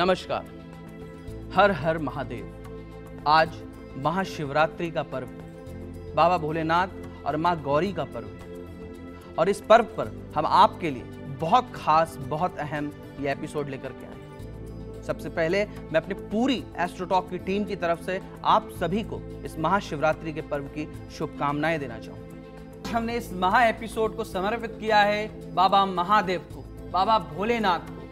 नमस्कार। हर हर महादेव। आज महाशिवरात्रि का पर्व। है बाबा भोलेनाथ और माँ गौरी का पर्व है। और इस पर्व पर हम आपके लिए बहुत खास, बहुत अहम ये एपिसोड लेकर के आए सबसे पहले मैं अपनी पूरी एस्ट्रोटॉक की टीम की तरफ़ से आप सभी को इस महाशिवरात्रि के पर्व की शुभकामनाएँ देना चाहूँगा। हमने इस महा एपिसोड को समर्पित किया है बाबा महादेव को, बाबा भोलेनाथ को,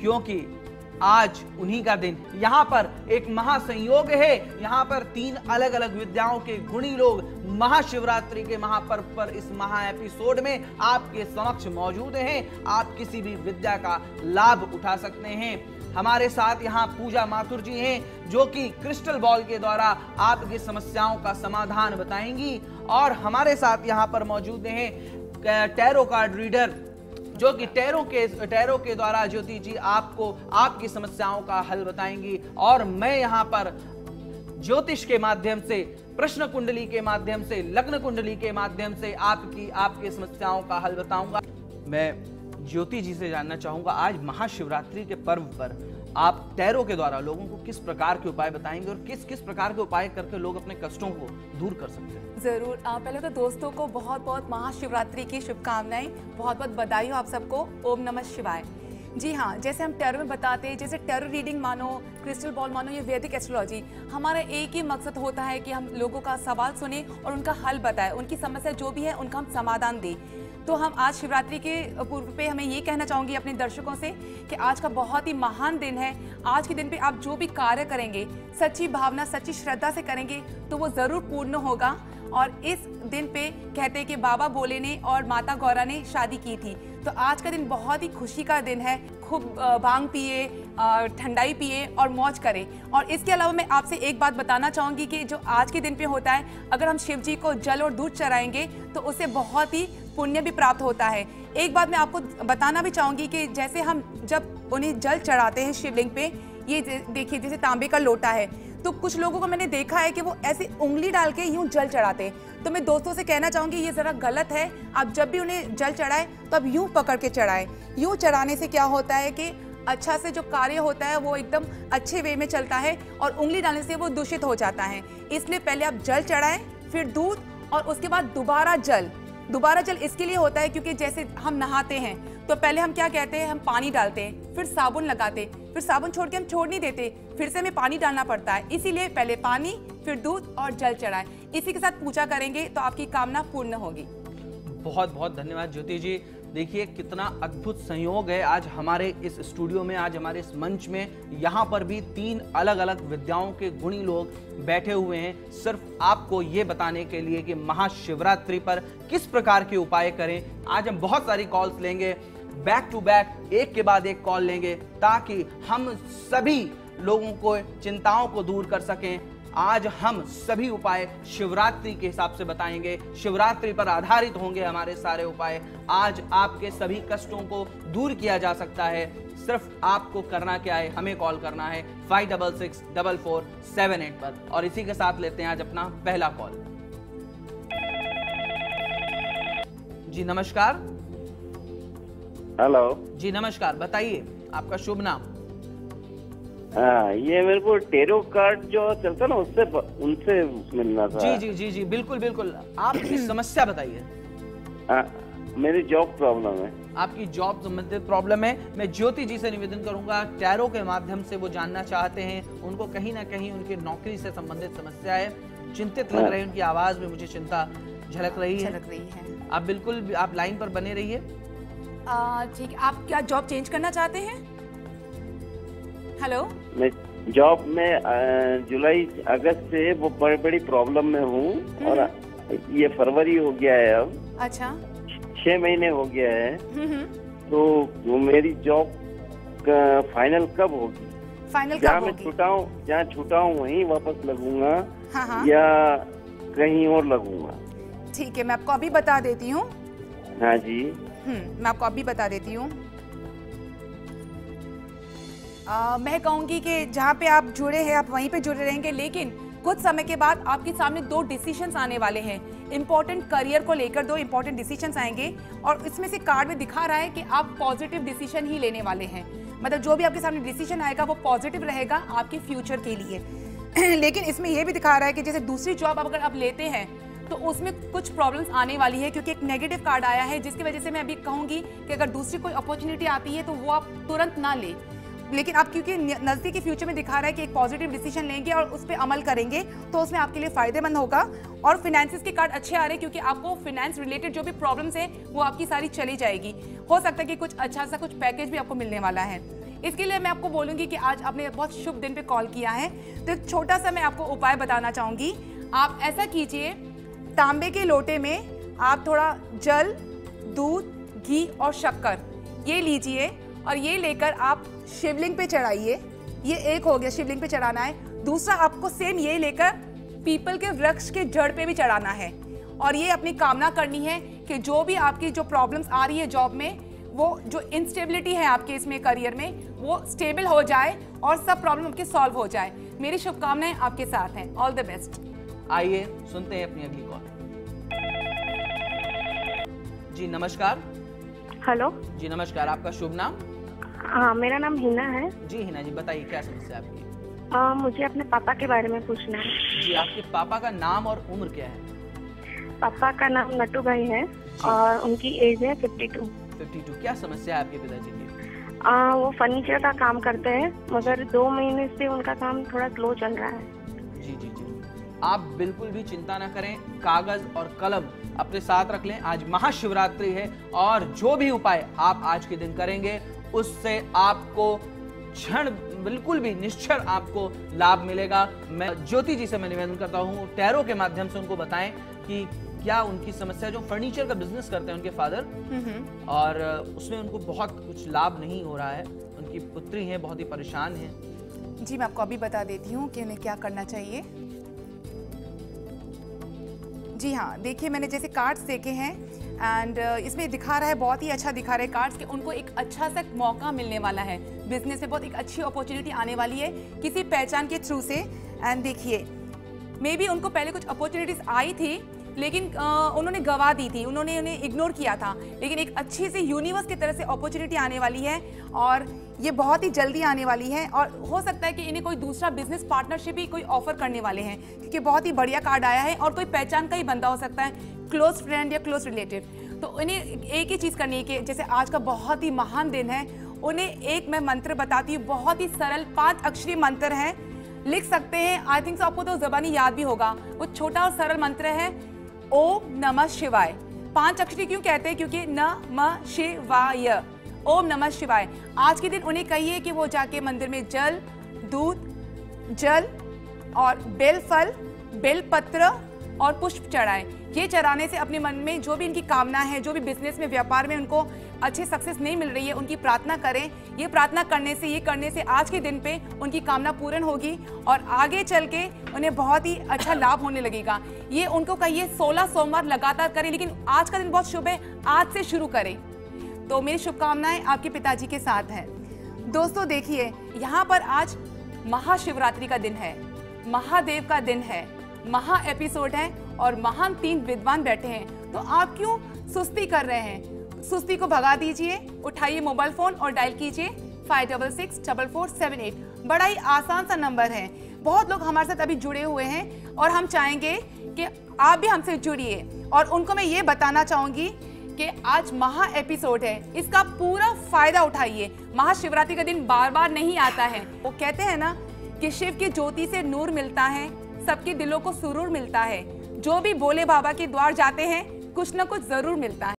क्योंकि आज उन्हीं का दिन। यहाँ पर एक महासंयोग है। यहाँ पर तीन अलग अलग विद्याओं के गुणी लोग महाशिवरात्रि के महापर्व पर इस महा एपिसोड में आपके समक्ष मौजूद हैं। आप किसी भी विद्या का लाभ उठा सकते हैं। हमारे साथ यहाँ पूजा माथुर जी हैं, जो कि क्रिस्टल बॉल के द्वारा आपकी समस्याओं का समाधान बताएँगी। और हमारे साथ यहाँ पर मौजूद हैं टैरो कार्ड रीडर जो कि टैरो के, टैरों के द्वारा ज्योति जी आपको, आपकी समस्याओं का हल बताएँगी। और मैं यहाँ पर ज्योतिष के माध्यम से, प्रश्न कुंडली के माध्यम से, लग्न कुंडली के माध्यम से आपकी आपकी समस्याओं का हल बताऊँगा। मैं ज्योति जी से जानना चाहूँगा, आज महाशिवरात्रि के पर्व पर आप टैरो के द्वारा लोगों को किस प्रकार के उपाय बताएँगे और किस किस प्रकार के उपाय करके लोग अपने कष्टों को दूर कर सकते हैं? ज़रूर। पहले तो दोस्तों को बहुत बहुत महाशिवरात्रि की शुभकामनाएँ बहुत बहुत बधाई हो आप सबको। ओम नमः शिवाय। जी हाँ जैसे हम टेरो में बताते हैं, जैसे टेरो रीडिंग मानो, क्रिस्टल बॉल मानो, ये वैदिक एस्ट्रोलॉजी, हमारा एक ही मकसद होता है कि हम लोगों का सवाल सुने और उनका हल बताएँ, उनकी समस्या जो भी है, उनका हम समाधान दें। तो हम आज शिवरात्रि के पूर्व पे हमें ये कहना चाहूँगी अपने दर्शकों से कि आज का बहुत ही महान दिन है। आज के दिन पे आप जो भी कार्य करेंगे, सच्ची भावना, सच्ची श्रद्धा से करेंगे तो वो ज़रूर पूर्ण होगा। और इस दिन पे कहते हैं कि बाबा बोले ने और माता गौरा ने शादी की थी। तो आज का दिन बहुत ही खुशी का दिन है। खूब भाँग पिए ठंडाई पिए और मौज करें। और इसके अलावा मैं आपसे एक बात बताना चाहूँगी कि जो आज के दिन पे होता है, अगर हम शिव जी को जल और दूध चढ़ाएँगे तो उससे बहुत ही पुण्य भी प्राप्त होता है। एक बात मैं आपको बताना भी चाहूँगी कि जैसे हम जब उन्हें जल चढ़ाते हैं शिवलिंग पे, ये देखिए, जैसे तांबे का लोटा है तो कुछ लोगों को मैंने देखा है कि वो ऐसे उंगली डाल के यूँ जल चढ़ाते हैं। तो मैं दोस्तों से कहना चाहूँगी, ये ज़रा गलत है। आप जब भी उन्हें जल चढ़ाए तो आप यूँ पकड़ के चढ़ाए। यूँ चढ़ाने से क्या होता है कि अच्छा से जो कार्य होता है, वो एकदम अच्छे वे में चलता है और उंगली डालने से वो दूषित हो जाता है। इसलिए पहले आप जल चढ़ाएँ, फिर दूध और उसके बाद दोबारा जल। दोबारा जल इसके लिए होता है क्योंकि जैसे हम नहाते हैं तो पहले हम क्या कहते हैं, हम पानी डालते हैं, फिर साबुन लगाते फिर साबुन छोड़ के हम छोड़ नहीं देते, फिर से हमें पानी डालना पड़ता है। इसीलिए पहले पानी, फिर दूध और जल चढ़ाए। इसी के साथ पूजा करेंगे तो आपकी कामना पूर्ण होगी। बहुत बहुत धन्यवाद ज्योति जी। देखिए कितना अद्भुत संयोग है आज हमारे इस स्टूडियो में, आज हमारे इस मंच में। यहाँ पर भी तीन अलग अलग विद्याओं के गुणी लोग बैठे हुए हैं। सिर्फ़ आपको ये बताने के लिए कि महाशिवरात्रि पर किस प्रकार के उपाय करें। आज हम बहुत सारी कॉल्स लेंगे बैक टू बैक एक के बाद एक कॉल लेंगे, ताकि हम सभी लोगों को, चिंताओं को दूर कर सकें। आज हम सभी उपाय शिवरात्रि के हिसाब से बताएँगे। शिवरात्रि पर आधारित होंगे हमारे सारे उपाय। आज आपके सभी कष्टों को दूर किया जा सकता है। सिर्फ़ आपको करना क्या है हमें कॉल करना है five double six double four seven eight पर। और इसी के साथ लेते हैं आज अपना पहला कॉल। जी नमस्कार। हेलो। जी नमस्कार बताइए आपका शुभ नाम? हाँ ये मेरे को टेरो कार्ड जो चलता ना उससे उनसे मिलना था। जी जी जी जी बिल्कुल बिल्कुल। आपकी समस्या बताइए। हाँ, मेरी जॉब प्रॉब्लम है। आपकी जॉब संबंधित प्रॉब्लम है। मैं ज्योति जी से निवेदन करूँगा टैरो के माध्यम से वो जानना चाहते हैं। उनको कहीं ना कहीं उनकी नौकरी से संबंधित समस्या है। चिंतित लग रही है उनकी आवाज़ में मुझे चिंता झलक रही है। झलक रही है। आप बिल्कुल आप लाइन पर बने रहिए। ठीक आप क्या जॉब चेंज करना चाहते हैं? हेलो मैं जॉब में जुलाई अगस्त से वो बड़ी बड़ी प्रॉब्लम में हूँ और ये फरवरी हो गया है अब। अच्छा। छह महीने हो गया है। हम्म तो वो मेरी जॉब फाइनल कब होगी? फाइनल जहाँ कब मैं छूटा हूँ जहाँ छूटा हूँ वहीं वापस लगूँगा हाँ हाँ। या कहीं और लगूँगा? ठीक है मैं आपको अभी बता देती हूँ। हाँ जी। हम्म मैं आपको अभी बता देती हूँ। मैं कहूँगी कि जहाँ पे आप जुड़े हैं, आप वहीं पे जुड़े रहेंगे, लेकिन कुछ समय के बाद आपके सामने दो डिसीशंस आने वाले हैं। इंपॉर्टेंट करियर को लेकर दो इंपॉर्टेंट डिसीशंस आएँगे, और इसमें से कार्ड में दिखा रहा है कि आप पॉजिटिव डिसीज़न ही लेने वाले हैं। मतलब जो भी आपके सामने डिसीज़न आएगा, वो पॉजिटिव रहेगा आपके फ्यूचर के लिए। लेकिन इसमें यह भी दिखा रहा है कि जैसे दूसरी जॉब अगर आप लेते हैं तो उसमें कुछ प्रॉब्लम्स आने वाली है, क्योंकि एक नेगेटिव कार्ड आया है, जिसकी वजह से मैं अभी कहूँगी कि अगर दूसरी कोई अपॉर्चुनिटी आती है तो वो आप तुरंत ना ले। लेकिन आप क्योंकि नज़दीकी फ्यूचर में दिखा रहा है कि एक पॉजिटिव डिसीज़न लेंगे और उस पर अमल करेंगे तो उसमें आपके लिए फ़ायदेमंद होगा। और फिनेंसिस के कार्ड अच्छे आ रहे हैं क्योंकि आपको फिनेंस रिलेटेड जो भी प्रॉब्लम्स है, वो आपकी सारी चली जाएगी। हो सकता है कि कुछ अच्छा सा कुछ पैकेज भी आपको मिलने वाला है। इसके लिए मैं आपको बोलूँगी कि आज आपने बहुत शुभ दिन पे कॉल किया है। तो एक छोटा सा मैं आपको उपाय बताना चाहूँगी। आप ऐसा कीजिए, तांबे के लोटे में आप थोड़ा जल, दूध, घी और शक्कर, ये लीजिए। और ये लेकर आप शिवलिंग पे चढ़ाइए। ये एक हो गया शिवलिंग पे चढ़ाना है। दूसरा आपको सेम ये लेकर पीपल के वृक्ष के जड़ पे भी चढ़ाना है। और ये अपनी कामना करनी है कि जो भी आपकी जो प्रॉब्लम्स आ रही है जॉब में वो जो इंस्टेबिलिटी है आपके इसमें करियर में वो स्टेबल हो जाए और सब प्रॉब्लम आपके सॉल्व हो जाए। मेरी शुभकामनाएँ आपके साथ हैं। ऑल द बेस्ट आइए सुनते हैं अपनी अगली कॉल जी नमस्कार। हेलो। जी नमस्कार। आपका शुभ नाम? हाँ मेरा नाम हिना है। जी हिना जी बताइए क्या समस्या है आपकी? आ, मुझे अपने पापा के बारे में पूछना है। जी आपके पापा का नाम और उम्र क्या है? पापा का नाम नटू भाई है और उनकी एज है फिफ्टी टू 52 क्या समस्या है आपके पिताजी की? वो फर्नीचर का काम करते हैं मगर दो महीने से उनका काम थोड़ा स्लो चल रहा है। जी जी जी। आप बिल्कुल भी चिंता ना करें कागज़ और कलम अपने साथ रख लें। आज महाशिवरात्रि है और जो भी उपाय आप आज के दिन करेंगे उससे आपको क्षण बिल्कुल भी निश्चर आपको लाभ मिलेगा। मैं ज्योति जी से मैं निवेदन करता हूँ टैरो के माध्यम से उनको बताएँ कि क्या उनकी समस्या जो फर्नीचर का बिज़नेस करते हैं उनके फादर और उसमें उनको बहुत कुछ लाभ नहीं हो रहा है। उनकी पुत्री है बहुत ही परेशान है। जी मैं आपको अभी बता देती हूँ कि उन्हें क्या करना चाहिए। जी हाँ देखिए मैंने जैसे कार्ड्स देखे हैं एंड uh, इसमें दिखा रहा है बहुत ही अच्छा दिखा रहा है कार्ड्स कि उनको एक अच्छा सा मौका मिलने वाला है। बिज़नेस में बहुत एक अच्छी अपॉर्चुनिटी आने वाली है किसी पहचान के थ्रू से। एंड देखिए मे बी उनको पहले कुछ अपॉर्चुनिटीज़ आई थी लेकिन आ, उन्होंने गवा दी थी उन्होंने उन्हें इग्नोर किया था। लेकिन एक अच्छी सी यूनिवर्स की तरह से अपॉर्चुनिटी आने वाली है और ये बहुत ही जल्दी आने वाली है और हो सकता है कि इन्हें कोई दूसरा बिज़नेस पार्टनरशिप भी कोई ऑफ़र करने वाले हैं क्योंकि बहुत ही बढ़िया कार्ड आया है और कोई पहचान का ही बंदा हो सकता है। क्लोज फ्रेंड या क्लोज रिलेटिव तो उन्हें एक ही चीज़ करनी है कि जैसे आज का बहुत ही महान दिन है, उन्हें एक मैं मंत्र बताती हूँ, बहुत ही सरल पाँच अक्षरी मंत्र है। लिख सकते हैं आई थिंक आपको तो जबानी याद भी होगा। वो छोटा और सरल मंत्र है, ओम नमः शिवाय। पाँच अक्षरी क्यों कहते हैं? क्योंकि न म शिवाय ओम नमः शिवाय। आज के दिन उन्हें कहिए कि वो जाके मंदिर में जल, दूध, जल और बेल फल बेल पत्र और पुष्प चढ़ाएँ। ये चढ़ाने से अपने मन में जो भी इनकी कामना है, जो भी बिज़नेस में, व्यापार में उनको अच्छी सक्सेस नहीं मिल रही है, उनकी प्रार्थना करें। ये प्रार्थना करने से, ये करने से आज के दिन पे उनकी कामना पूर्ण होगी और आगे चल के उन्हें बहुत ही अच्छा लाभ होने लगेगा। ये उनको कहिए, सोलह सोमवार लगातार करें, लेकिन आज का दिन बहुत शुभ है, आज से शुरू करें। तो मेरी शुभकामनाएँ आपके पिताजी के साथ हैं। दोस्तों, देखिए, यहाँ पर आज महाशिवरात्रि का दिन है, महादेव का दिन है। महा एपिसोड है और महान तीन विद्वान बैठे हैं। तो आप क्यों सुस्ती कर रहे हैं? सुस्ती को भगा दीजिए, उठाइए मोबाइल फ़ोन और डायल कीजिए five double six double four seven eight बड़ा ही आसान सा नंबर है। बहुत लोग हमारे साथ अभी जुड़े हुए हैं और हम चाहेंगे कि आप भी हमसे जुड़िए। और उनको मैं ये बताना चाहूँगी कि आज महा एपिसोड है। इसका पूरा फ़ायदा उठाइए। महाशिवरात्रि का दिन बार बार नहीं आता है। वो कहते हैं ना कि शिव की ज्योति से नूर मिलता है। सबके दिलों को सुरूर मिलता है। जो भी भोले बाबा के द्वार जाते हैं, कुछ न कुछ ज़रूर मिलता है।